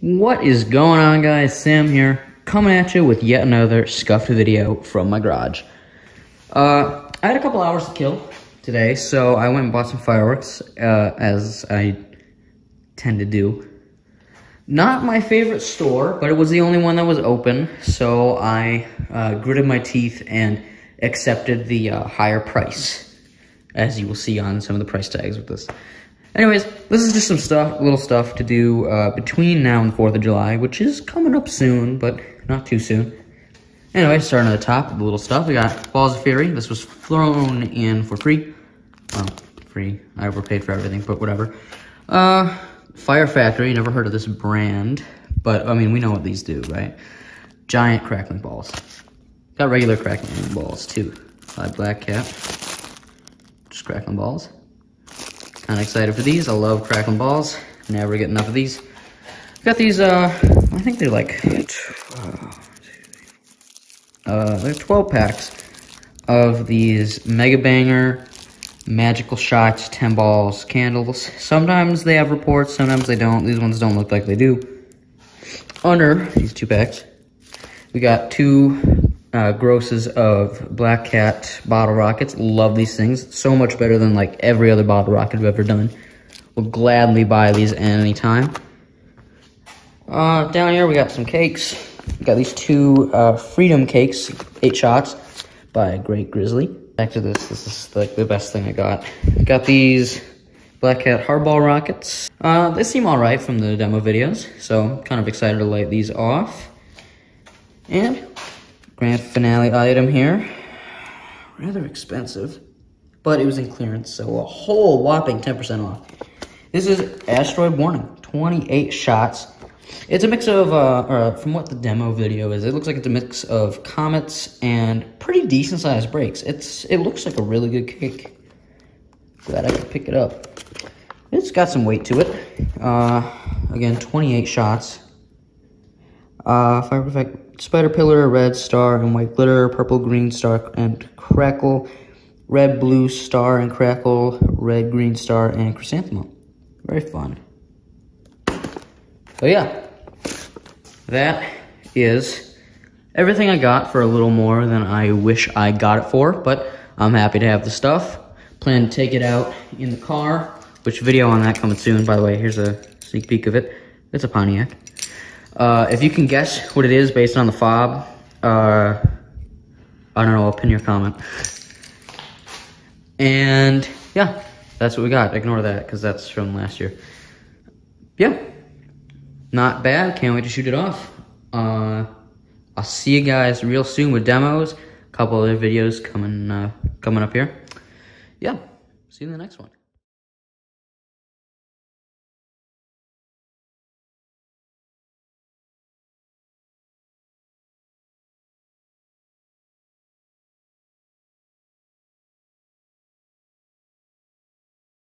What is going on guys? Sam here, coming at you with yet another scuffed video from my garage. Uh, I had a couple hours to kill today, so I went and bought some fireworks, uh, as I tend to do. Not my favorite store, but it was the only one that was open, so I uh, gritted my teeth and accepted the uh, higher price, as you will see on some of the price tags with this. Anyways, this is just some stuff, little stuff to do uh, between now and 4th of July, which is coming up soon, but not too soon. Anyway, starting at the top the little stuff, we got Balls of Fury. This was thrown in for free. Well, free. I overpaid for everything, but whatever. Uh, Fire Factory, never heard of this brand, but I mean, we know what these do, right? Giant crackling balls. Got regular crackling balls too. Black Cat. Just crackling balls. Of excited for these. I love crackling balls. Never get enough of these. Got these, uh, I think they're like, uh, they're 12 packs of these Mega Banger Magical Shots 10 balls candles. Sometimes they have reports, sometimes they don't. These ones don't look like they do. Under these two packs, we got two uh, grosses of Black Cat bottle rockets. Love these things. So much better than like every other bottle rocket I've ever done. Will gladly buy these anytime. Uh, down here we got some cakes. We got these two uh, Freedom Cakes, eight shots by Great Grizzly. Back to this. This is like the best thing I got. Got these Black Cat Hardball Rockets. Uh, they seem alright from the demo videos, so kind of excited to light these off. And grand finale item here. Rather expensive, but it was in clearance, so a whole whopping 10% off. This is Asteroid Warning, 28 shots. It's a mix of, uh, uh, from what the demo video is, it looks like it's a mix of comets and pretty decent sized breaks. It's It looks like a really good cake. Glad I could pick it up. It's got some weight to it. Uh, again, 28 shots. Uh, Fire Perfect Spider Pillar, Red Star and White Glitter, Purple Green Star and Crackle, Red Blue Star and Crackle, Red Green Star and Chrysanthemum. Very fun. So yeah, that is everything I got for a little more than I wish I got it for, but I'm happy to have the stuff. Plan to take it out in the car, which video on that coming soon. By the way, here's a sneak peek of it. It's a Pontiac. Uh, if you can guess what it is based on the fob, uh, I don't know, I'll pin your comment. And yeah, that's what we got. Ignore that because that's from last year. Yeah, not bad. Can't wait to shoot it off. Uh, I'll see you guys real soon with demos. A couple other videos coming uh, coming up here. Yeah, see you in the next one.